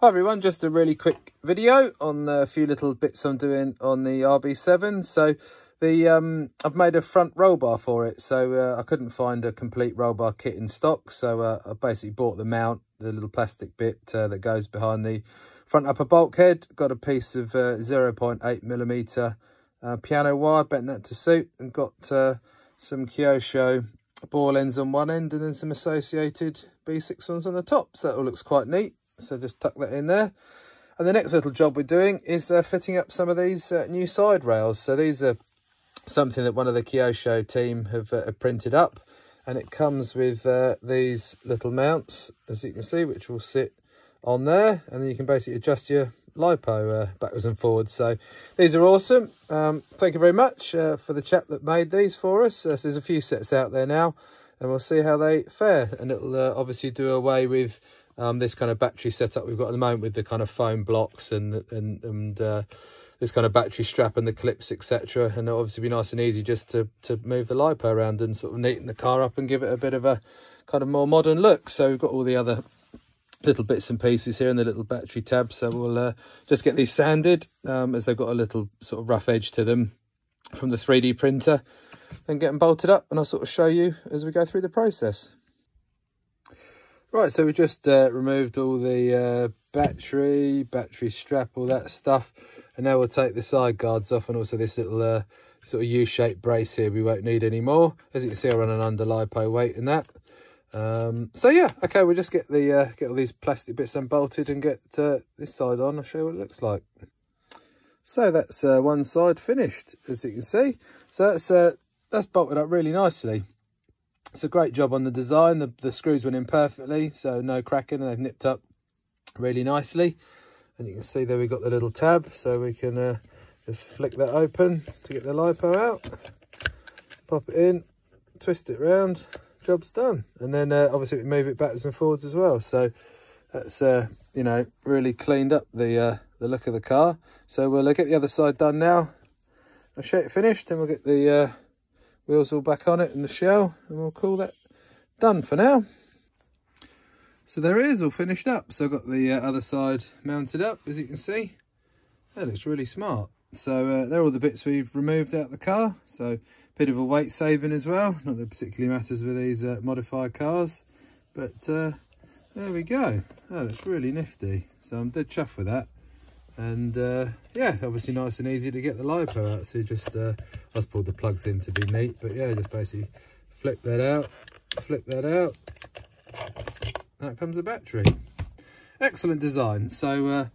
Hi everyone, just a really quick video on a few little bits I'm doing on the RB7. So the um, I've made a front roll bar for it, so uh, I couldn't find a complete roll bar kit in stock. So uh, I basically bought the mount, the little plastic bit uh, that goes behind the front upper bulkhead. Got a piece of uh, 0.8 millimeter uh, piano wire, bent that to suit, and got uh, some Kyosho ball ends on one end and then some associated B6 ones on the top. So that all looks quite neat. So just tuck that in there. And the next little job we're doing is uh, fitting up some of these uh, new side rails. So these are something that one of the Kyosho team have uh, printed up. And it comes with uh, these little mounts, as you can see, which will sit on there. And then you can basically adjust your lipo uh, backwards and forwards. So these are awesome. Um, thank you very much uh, for the chap that made these for us. so there's a few sets out there now. And we'll see how they fare. And it'll obviously do away with um, this kind of battery setup we've got at the moment with the kind of foam blocks and and and uh, this kind of battery strap and the clips etc and it'll obviously be nice and easy just to to move the lipo around and sort of neaten the car up and give it a bit of a kind of more modern look. So we've got all the other little bits and pieces here and the little battery tabs so we'll uh, just get these sanded um, as they've got a little sort of rough edge to them from the 3d printer then get them bolted up. And I'll sort of show you as we go through the process Right, so we just uh, removed all the uh, battery, battery strap, all that stuff. And now we'll take the side guards off and also this little uh, sort of U-shaped brace here we won't need anymore. As you can see, I run an under LiPo weight in that. Um, so yeah, okay, we'll just get the uh, get all these plastic bits unbolted and get uh, this side on. I'll show you what it looks like. So that's uh, one side finished, as you can see. So that's that's bolted up really nicely. It's a great job on the design. The, the screws went in perfectly, so no cracking. And they've nipped up really nicely. And you can see there we've got the little tab, so we can uh, just flick that open to get the LiPo out. Pop it in, twist it round, job's done. And then uh, obviously we move it backwards and forwards as well. So that's, uh, you know, really cleaned up the, uh, the look of the car. So we'll uh, get the other side done now. I'll show it finished and we'll get the uh, wheels all back on it and the shell and we'll call that done for now. So there it is all finished up. So i've got the uh, other side mounted up as you can see. That looks really smart. So uh, there are all the bits we've removed out the car. So a bit of a weight saving as well. Not that particularly matters with these uh, modified cars but uh, there we go. That looks really nifty. So i'm dead chuffed with that and uh, yeah obviously nice and easy to get the lipo out. So just uh, I just pulled the plugs in to be neat but yeah just basically flip that out flip that out. That comes a battery. Excellent design. So uh,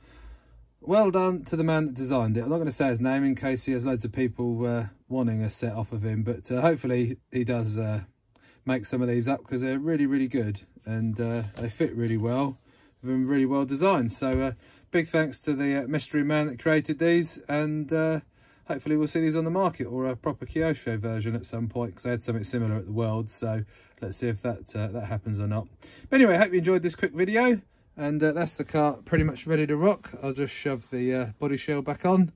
well done to the man that designed it. I'm not going to say his name in case he has loads of people uh, wanting a set off of him but uh, hopefully he does uh, make some of these up because they're really really good and they fit really well. Been really well designed. So big thanks to the uh, mystery man that created these and uh, hopefully we'll see these on the market or a proper Kyosho version at some point because I had something similar at the World so let's see if that uh, that happens or not. But anyway, I hope you enjoyed this quick video and uh, that's the car pretty much ready to rock. I'll just shove the uh, body shell back on,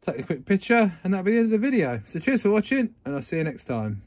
take a quick picture and that'll be the end of the video. So cheers for watching and I'll see you next time.